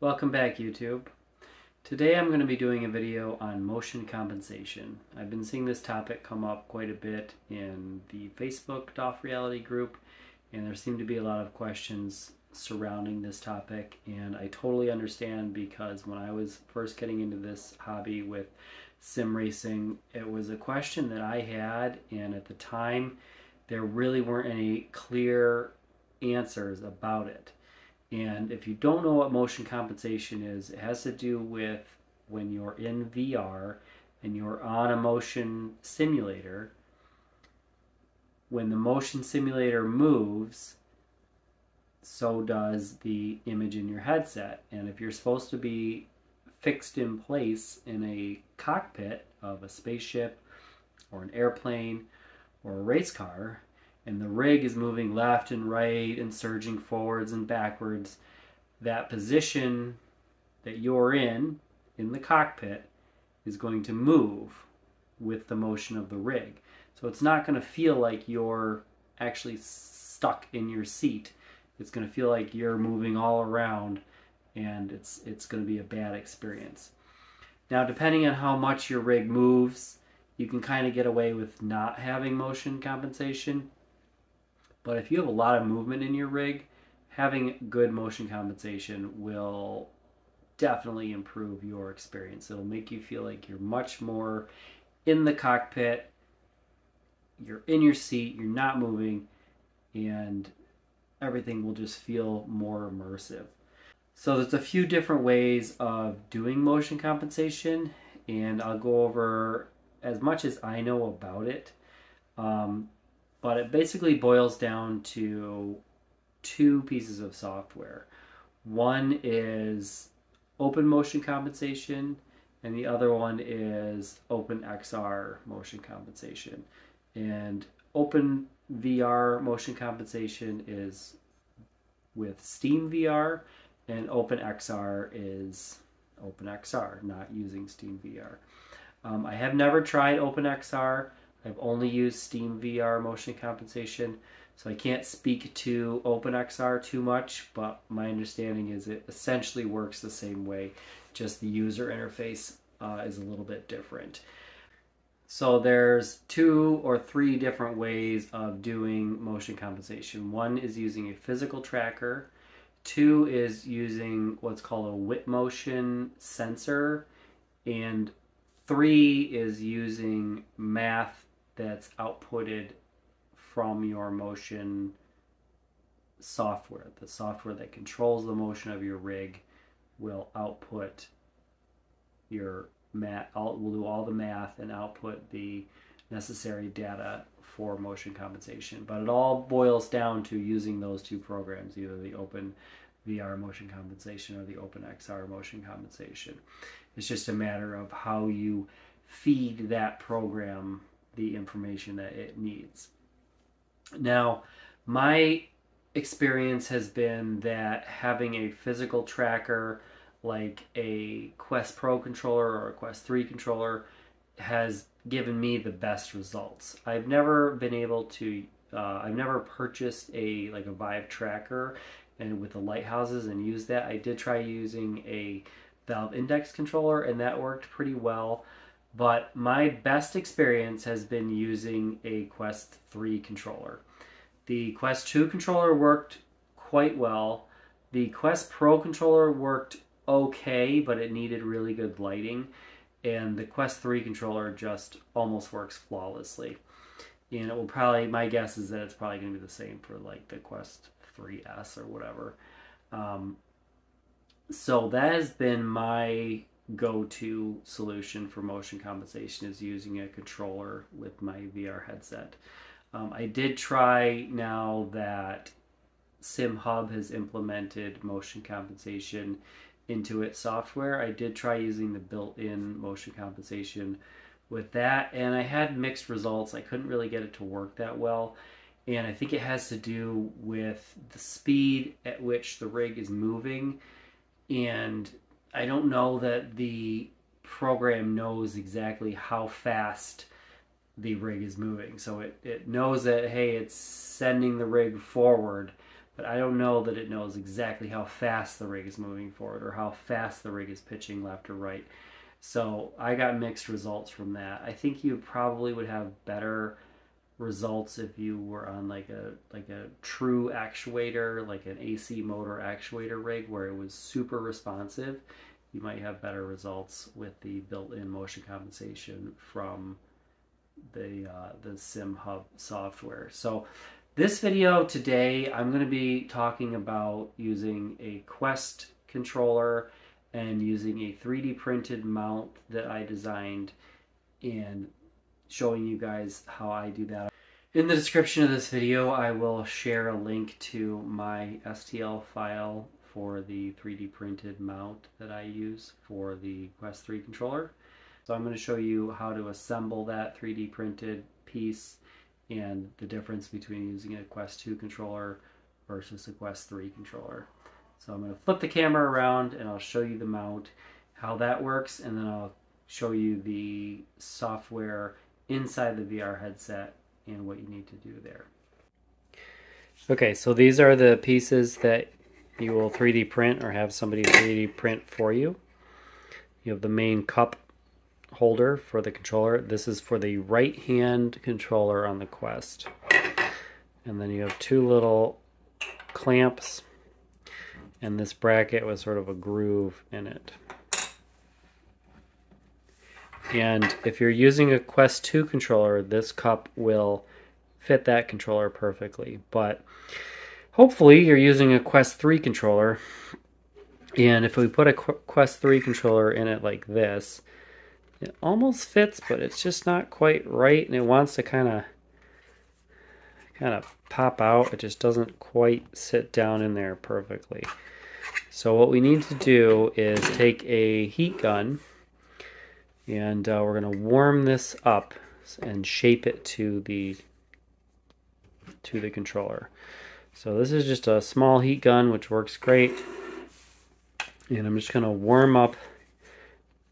Welcome back YouTube. Today I'm going to be doing a video on motion compensation. I've been seeing this topic come up quite a bit in the Facebook DOF Reality group and there seem to be a lot of questions surrounding this topic and I totally understand because when I was first getting into this hobby with sim racing it was a question that I had and at the time there really weren't any clear answers about it. And if you don't know what motion compensation is, it has to do with when you're in VR and you're on a motion simulator. When the motion simulator moves, so does the image in your headset. And if you're supposed to be fixed in place in a cockpit of a spaceship or an airplane or a race car, and the rig is moving left and right and surging forwards and backwards, that position that you're in, in the cockpit, is going to move with the motion of the rig. So it's not going to feel like you're actually stuck in your seat. It's going to feel like you're moving all around and it's it's going to be a bad experience. Now, depending on how much your rig moves, you can kind of get away with not having motion compensation. But if you have a lot of movement in your rig, having good motion compensation will definitely improve your experience. It'll make you feel like you're much more in the cockpit, you're in your seat, you're not moving, and everything will just feel more immersive. So there's a few different ways of doing motion compensation, and I'll go over as much as I know about it. Um, but it basically boils down to two pieces of software. One is open motion compensation, and the other one is OpenXR motion compensation. And Open VR motion compensation is with Steam VR, and OpenXR is OpenXR, not using Steam VR. Um, I have never tried OpenXR. I've only used Steam VR motion compensation, so I can't speak to OpenXR too much, but my understanding is it essentially works the same way, just the user interface uh, is a little bit different. So there's two or three different ways of doing motion compensation. One is using a physical tracker. Two is using what's called a WitMotion sensor. And three is using math that's outputted from your motion software. The software that controls the motion of your rig will output your math, will do all the math and output the necessary data for motion compensation. But it all boils down to using those two programs, either the Open VR motion compensation or the Open XR motion compensation. It's just a matter of how you feed that program the information that it needs. Now, my experience has been that having a physical tracker like a Quest Pro controller or a Quest 3 controller has given me the best results. I've never been able to uh, I've never purchased a like a Vive tracker and with the lighthouses and use that. I did try using a Valve Index controller and that worked pretty well. But my best experience has been using a Quest 3 controller. The Quest 2 controller worked quite well. The Quest Pro controller worked okay, but it needed really good lighting. And the Quest 3 controller just almost works flawlessly. And it will probably, my guess is that it's probably going to be the same for like the Quest 3S or whatever. Um, so that has been my go-to solution for motion compensation is using a controller with my VR headset. Um, I did try now that SimHub has implemented motion compensation into its software. I did try using the built-in motion compensation with that and I had mixed results. I couldn't really get it to work that well. And I think it has to do with the speed at which the rig is moving and I don't know that the program knows exactly how fast the rig is moving. So it, it knows that, hey, it's sending the rig forward, but I don't know that it knows exactly how fast the rig is moving forward or how fast the rig is pitching left or right. So I got mixed results from that. I think you probably would have better results if you were on like a like a true actuator, like an AC motor actuator rig where it was super responsive. You might have better results with the built-in motion compensation from the uh, the SimHub software. So this video today, I'm going to be talking about using a Quest controller and using a 3D printed mount that I designed and showing you guys how I do that. In the description of this video, I will share a link to my STL file for the 3D printed mount that I use for the Quest 3 controller. So I'm going to show you how to assemble that 3D printed piece and the difference between using a Quest 2 controller versus a Quest 3 controller. So I'm going to flip the camera around and I'll show you the mount, how that works, and then I'll show you the software inside the VR headset and what you need to do there. Okay, so these are the pieces that you will 3D print or have somebody 3D print for you. You have the main cup holder for the controller. This is for the right hand controller on the Quest. And then you have two little clamps and this bracket with sort of a groove in it. And if you're using a Quest 2 controller, this cup will fit that controller perfectly. But hopefully you're using a Quest 3 controller. And if we put a Quest 3 controller in it like this, it almost fits, but it's just not quite right, and it wants to kind of kind of pop out. It just doesn't quite sit down in there perfectly. So what we need to do is take a heat gun, and uh, we're going to warm this up and shape it to the to the controller. So this is just a small heat gun, which works great. And I'm just going to warm up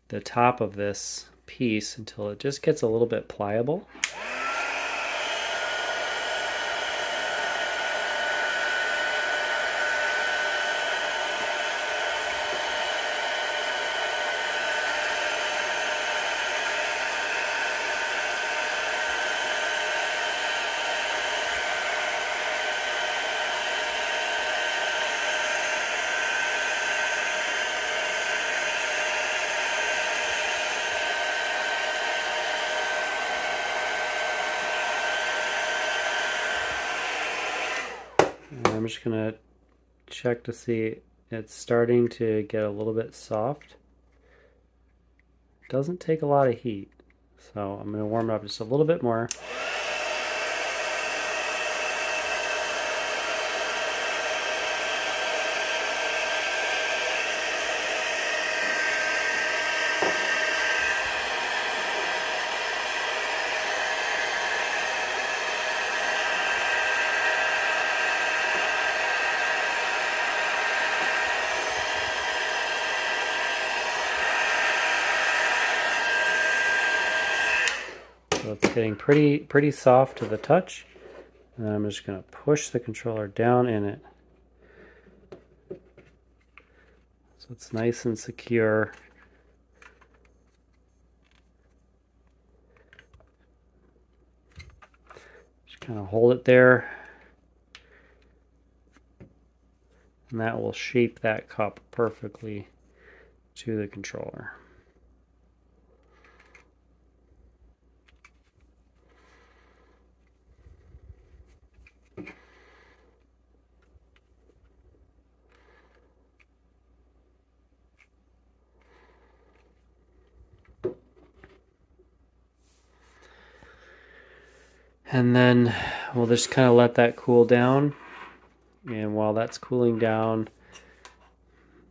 the top of this piece until it just gets a little bit pliable. I'm just gonna check to see it's starting to get a little bit soft. Doesn't take a lot of heat. So I'm gonna warm it up just a little bit more. Getting pretty, pretty soft to the touch. And I'm just going to push the controller down in it. So it's nice and secure. Just kind of hold it there. And that will shape that cup perfectly to the controller. And then we'll just kind of let that cool down. And while that's cooling down,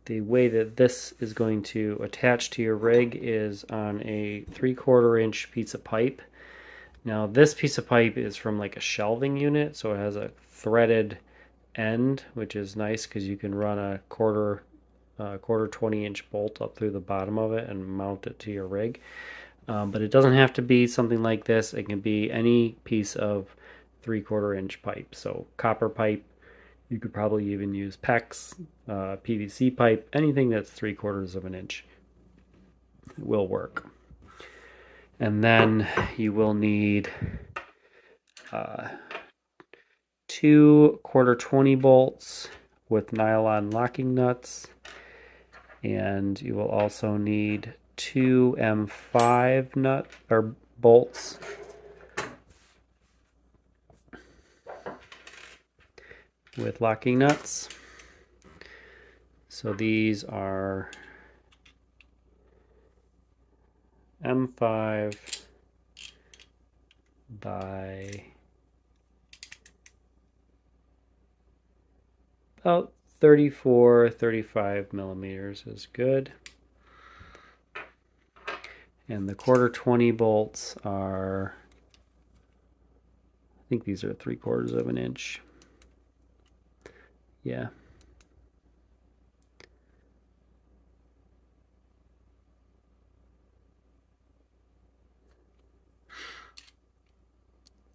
the way that this is going to attach to your rig is on a three quarter inch piece of pipe. Now this piece of pipe is from like a shelving unit, so it has a threaded end, which is nice because you can run a quarter uh, quarter 20 inch bolt up through the bottom of it and mount it to your rig. Um, but it doesn't have to be something like this. It can be any piece of three quarter inch pipe. So copper pipe You could probably even use PEX, uh, PVC pipe, anything that's three quarters of an inch will work. And then you will need uh, two quarter 20 bolts with nylon locking nuts. And you will also need two M5 nut or bolts with locking nuts. So these are M5 by about 34, 35 millimeters is good. And the quarter 20 bolts are, I think these are three quarters of an inch. Yeah.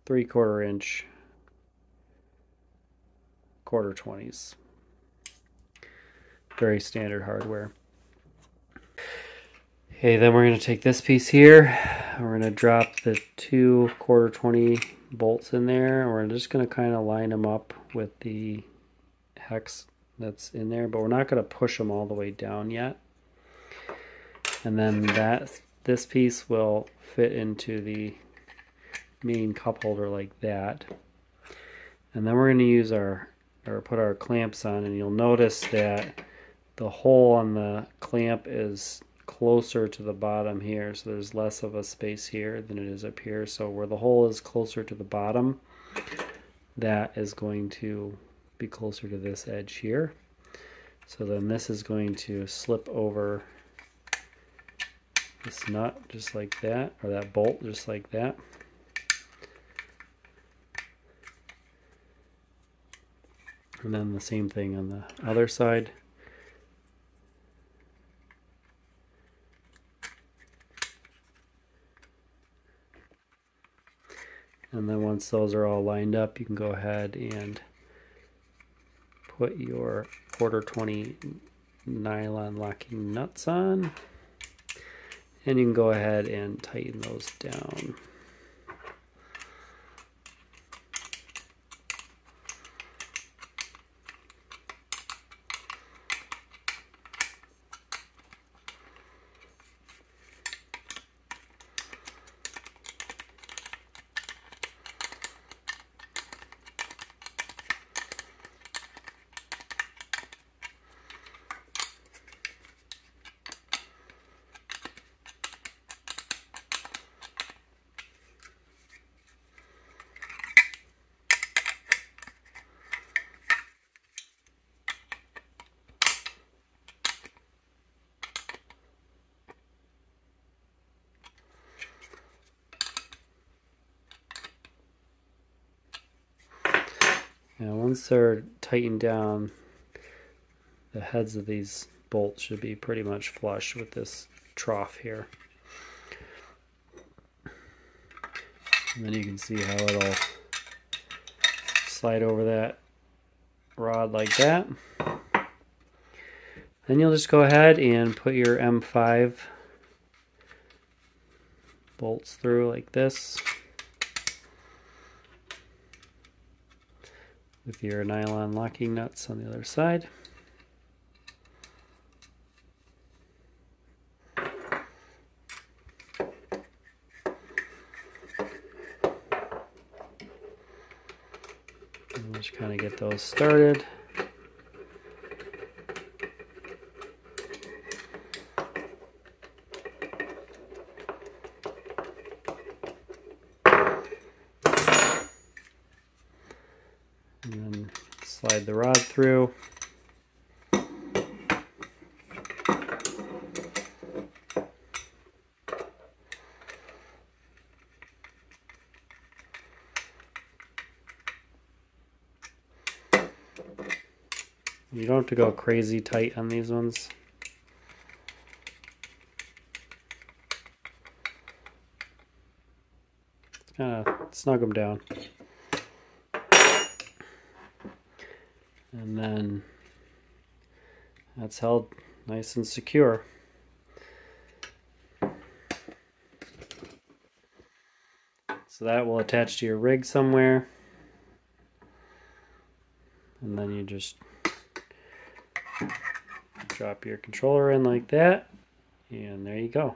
Three quarter inch quarter 20s. Very standard hardware. Okay, then we're going to take this piece here. We're going to drop the two quarter 20 bolts in there. We're just going to kind of line them up with the hex that's in there, but we're not going to push them all the way down yet. And then that this piece will fit into the main cup holder like that. And then we're going to use our, or put our clamps on, and you'll notice that the hole on the clamp is closer to the bottom here so there's less of a space here than it is up here so where the hole is closer to the bottom that is going to be closer to this edge here. So then this is going to slip over this nut just like that, or that bolt just like that. And then the same thing on the other side. And then once those are all lined up, you can go ahead and put your quarter 20 nylon locking nuts on and you can go ahead and tighten those down. Once they're tightened down, the heads of these bolts should be pretty much flush with this trough here. And then you can see how it'll slide over that rod like that. Then you'll just go ahead and put your M5 bolts through like this. With your nylon locking nuts on the other side. And just kind of get those started. and then slide the rod through. You don't have to go crazy tight on these ones. Kind of snug them down. And then that's held nice and secure. So that will attach to your rig somewhere. And then you just drop your controller in like that. And there you go.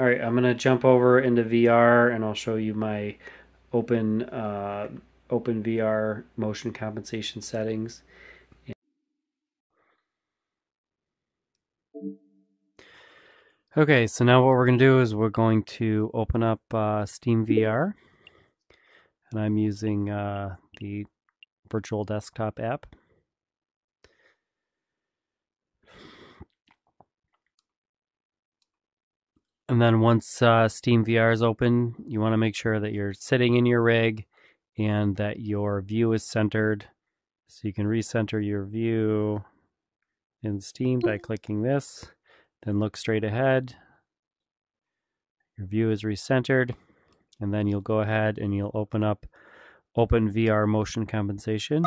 All right, I'm gonna jump over into VR and I'll show you my open uh, open VR motion compensation settings. Okay, so now what we're going to do is we're going to open up uh, Steam VR. And I'm using uh, the virtual desktop app. And then once uh, Steam VR is open, you want to make sure that you're sitting in your rig and that your view is centered. So you can recenter your view in Steam by clicking this, then look straight ahead. Your view is recentered, and then you'll go ahead and you'll open up Open VR Motion Compensation,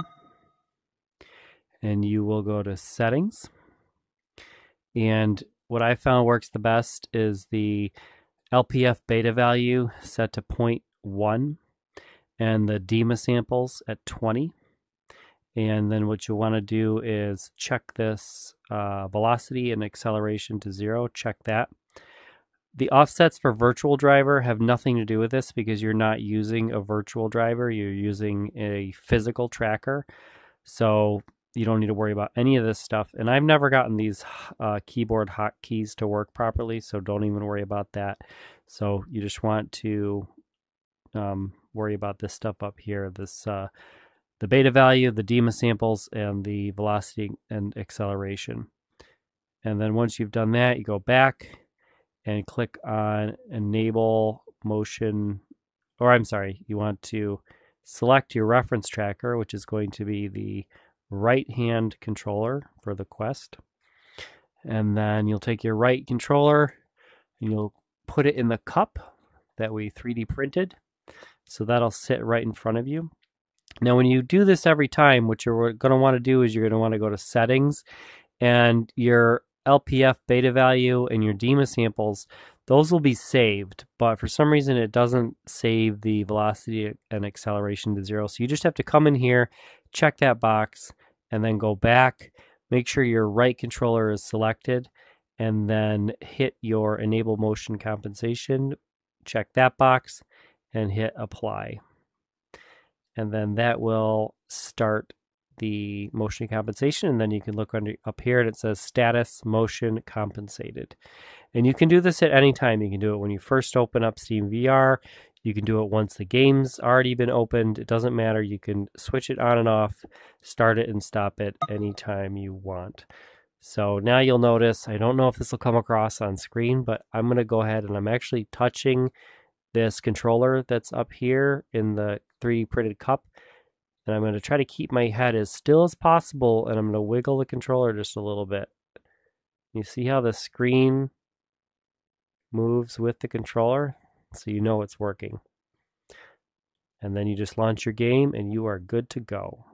and you will go to Settings. And what I found works the best is the LPF beta value set to 0.1 and the DEMA samples at 20. And then what you want to do is check this uh, velocity and acceleration to zero, check that. The offsets for virtual driver have nothing to do with this because you're not using a virtual driver, you're using a physical tracker. So you don't need to worry about any of this stuff. And I've never gotten these uh, keyboard hotkeys to work properly, so don't even worry about that. So you just want to um, worry about this stuff up here, this uh, the beta value, the DEMA samples, and the velocity and acceleration. And then once you've done that, you go back and click on Enable Motion, or I'm sorry, you want to select your reference tracker, which is going to be the right hand controller for the Quest. And then you'll take your right controller and you'll put it in the cup that we 3D printed. So that'll sit right in front of you. Now, when you do this every time, what you're going to want to do is you're going to want to go to settings and your LPF beta value and your DEMA samples, those will be saved. But for some reason, it doesn't save the velocity and acceleration to zero. So you just have to come in here, check that box, and then go back. Make sure your right controller is selected and then hit your enable motion compensation. Check that box and hit apply. And then that will start the motion compensation. And then you can look under up here and it says status motion compensated. And you can do this at any time. You can do it when you first open up Steam VR. You can do it once the game's already been opened. It doesn't matter. You can switch it on and off, start it and stop it anytime you want. So now you'll notice, I don't know if this will come across on screen, but I'm going to go ahead and I'm actually touching this controller that's up here in the 3D printed cup. And I'm going to try to keep my head as still as possible and I'm going to wiggle the controller just a little bit. You see how the screen moves with the controller? So you know it's working. And then you just launch your game and you are good to go.